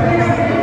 Amen.